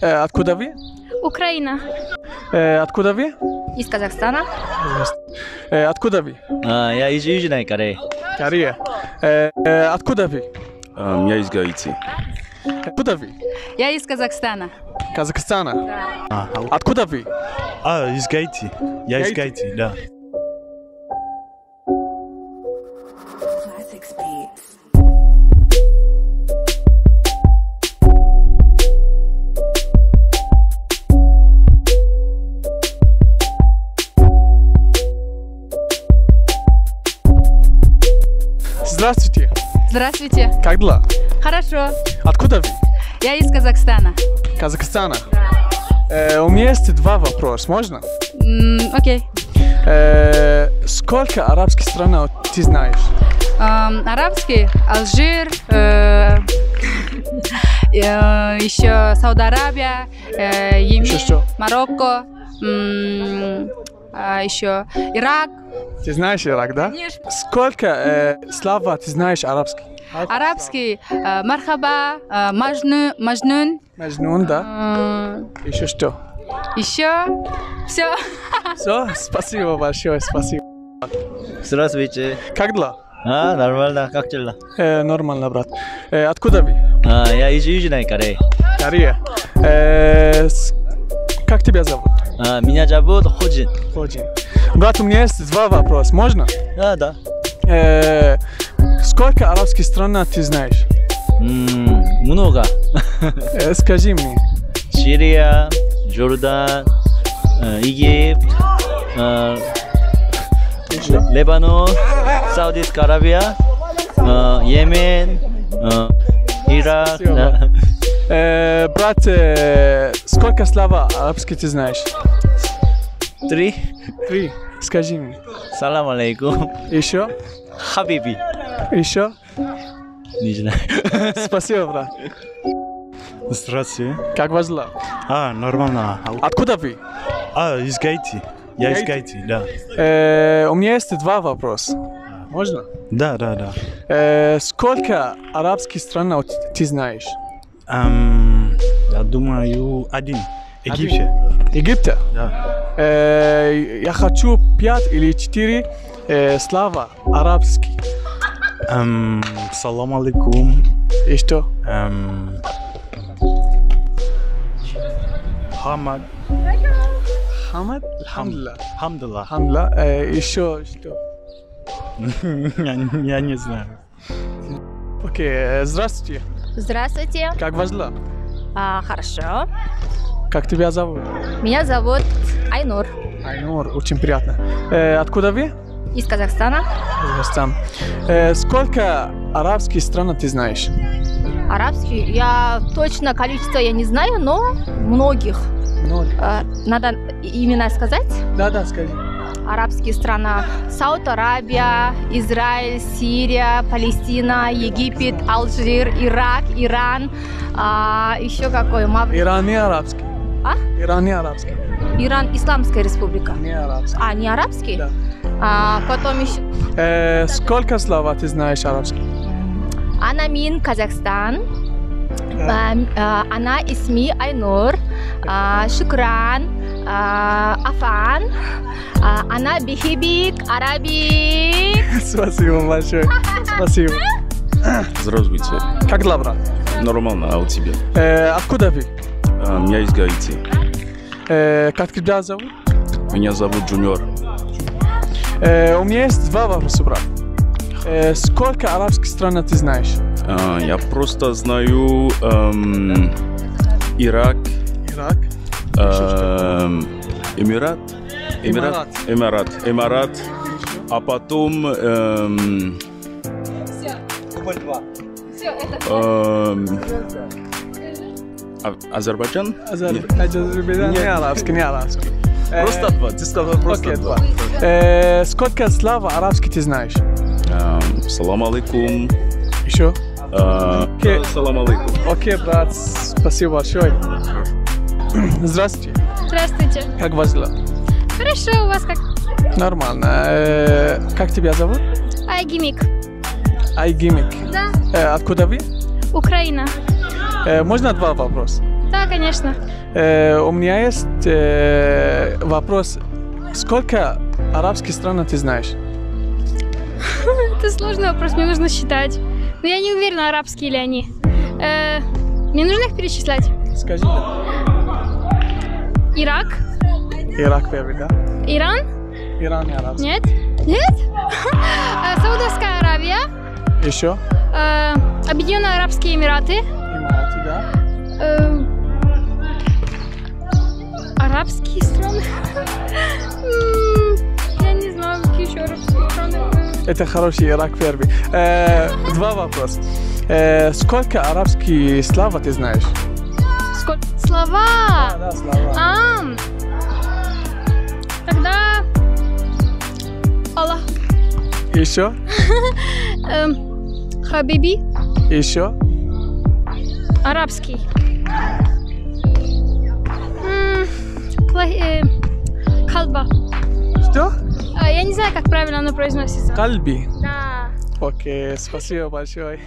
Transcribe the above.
Э, откуда вы? Украина. Э, откуда вы? Из Казахстана. Э, откуда вы? А, я из Южной Кореи. Корея. Э, э, откуда вы? Эм, я из Гаити. Откуда вы? Я из Казахстана. Казахстана. Откуда вы? А, из Гаити. Я из Гаити? Гаити, да. Здравствуйте. Здравствуйте. Как дела? Хорошо. Откуда вы? Я из Казахстана. Казахстана. Э, у меня есть два вопроса, можно? М, окей. Э, сколько арабских стран ты знаешь? Эм, арабский, Алжир, э, э, еще Сауд Арабия, э, Йемен? Марокко, м, а еще Ирак. Ты знаешь Ирак, да? Конечно. Сколько э, слова ты знаешь арабский? Арабский, э, Мархаба, э, Мажну, Мажнун, Маджнун, да? э, Еще что? еще все. Все, спасибо большое, спасибо. Здравствуйте. Как дела? А, нормально, как дела? Э, нормально, брат. Э, откуда вы? А, я из Южной Кореи. Корея. Э, с- как тебя зовут? А, меня зовут Ходжин. Ходжин. Брат, у меня есть два вопроса, можно? А, да. Э, сколько арабских стран ты знаешь? М, много. Э, скажи мне. Сирия, Жордан, э, Египет, э, Лебанон, Саудовская Аравия, э, Йемен, э, Спасибо, да. Э, брат, э, сколько слов арабских ты знаешь? Три. Три. Скажи мне. Салам алейкум. Еще? Хабиби. Еще? Не знаю. Спасибо, брат. Здравствуйте. Как вас дела? А, нормально. Откуда вы? А, из Гаити. Я из? Гаити, да. Э, у меня есть два вопроса. Можно? Да, да, да. Э, сколько арабских стран ты знаешь? Я думаю, один. Египет. Египта? Да. Э, я хочу пять или четыре э, слова арабские. Салам алейкум. И что? Хамад. Хамад? Хамдулла. Хамдулла. Хамдулла. Еще что? я, не знаю. Окей, э, здравствуйте. Здравствуйте. Как вас дела? А, хорошо. Как тебя зовут? Меня зовут Айнур. Айнур, очень приятно. Э, откуда вы? Из Казахстана. Казахстан. Э, сколько арабских стран ты знаешь? Арабский. Я точно количество я не знаю, но многих. Ноль. А, надо имена сказать. Да, да, скажи. Арабские страны. Сауд Арабия, Израиль, Сирия, Палестина, Египет, Алжир, Ирак, Иран. А, еще какой? Мав... Иран не арабский. А? Иран не арабский. Иран, Исламская республика. Не арабский. А, не арабский? Да. А, потом еще Э, сколько слов ты знаешь арабский? أنا من Казахстан. А, а, أنا اسمي Айнур. А, شكرا. А, عفوا. А, أنا بحبك, عربي. Спасибо большое. Спасибо. Здравствуйте. Как дела, брат? Нормально, а у тебя? Э, откуда вы? Эм, я из Гаити. Э, как тебя зовут? Меня зовут Джуниор. Э, у меня есть два вопроса, брат. Э, сколько арабских стран ты знаешь? Э, я просто знаю эм, Ирак, Ирак. эм, Эмират, Эмират. Эмират, Эмират, а потом эм, эм, А- Азербайджан? Азербайджан не арабский, не арабский. Э, Просто два. Ты сказал просто два. Э, сколько слов арабских ты знаешь? Эм, Салам алейкум. Еще? Э. Салам алейкум. Окей, брат, спасибо большое. Здравствуйте. Здравствуйте. Как вас дела? Хорошо, у вас как? Нормально. Э, как тебя зовут? Айгимик. Айгимик. Да. Э, откуда вы? Украина. Э, можно два вопроса? Да, конечно. Э, у меня есть э, вопрос. Сколько арабских стран ты знаешь? Это сложный вопрос, мне нужно считать. Но я не уверена, арабские ли они. Э, мне нужно их перечислять. Скажи. Ирак, Ирак первый, да? Иран, Иран и арабский. нет? Нет? Э, Саудовская Аравия, Еще? э, Объединенные Арабские Эмираты, Эмираты, да? э, арабские страны. Я не знаю, какие еще арабские страны. Это хороший Ирак первый. Э, два вопроса. Э, сколько арабских слов ты знаешь? Слова! Да, слова. А, тогда Аллах, Еще? эм, Хабиби, Еще? арабский. Э, Калба. Что? А, Я не знаю, как правильно оно произносится. Кальби. Да. Окей, спасибо большое.